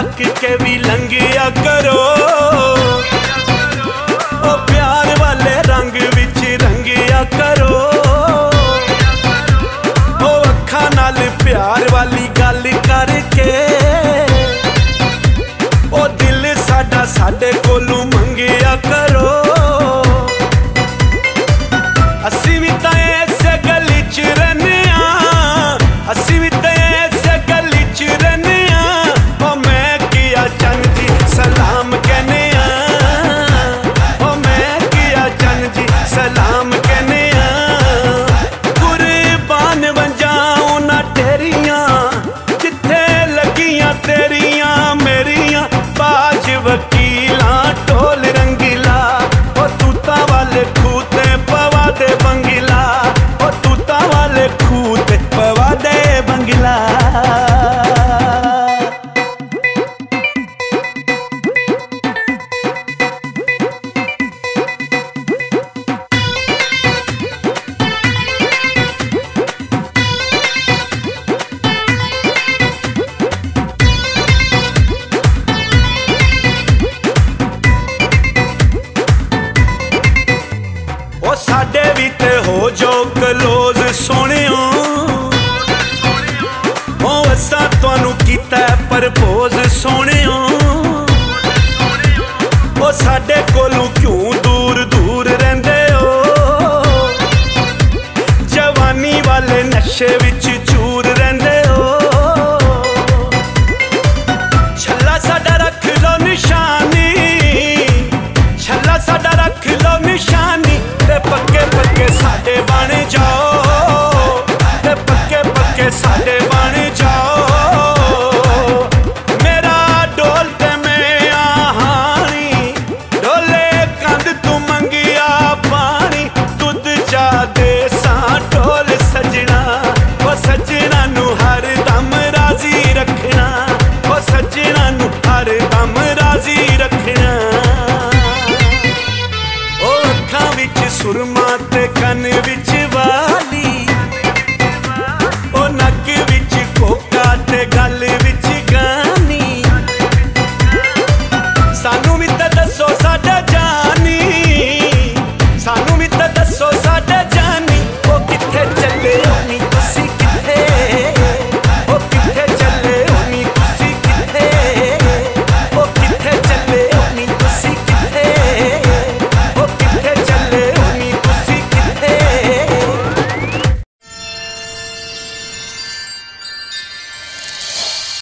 नाक के भी लंगी ਸਾਡੇ ਕੋਲੋਂ ਕਿਉਂ ਦੂਰ ਦੂਰ ਰਹਿੰਦੇ ਹੋ? ਜਵਾਨੀ ਵਾਲੇ ਨਸ਼ੇ ਵਿੱਚ ਚੂਰ ਰਹਿੰਦੇ ਹੋ। ਛੱਲਾ ਸਾਡਾ ਰੱਖ ਲੋ ਨਿਸ਼ਾਨੀ। ਛੱਲਾ ਸਾਡਾ ਰੱਖ ਲੋ ਨਿਸ਼ਾਨੀ ਤੇ ਪੱਕੇ ਪੱਕੇ ਸਾਡੇ ਬਣ ਜਾ।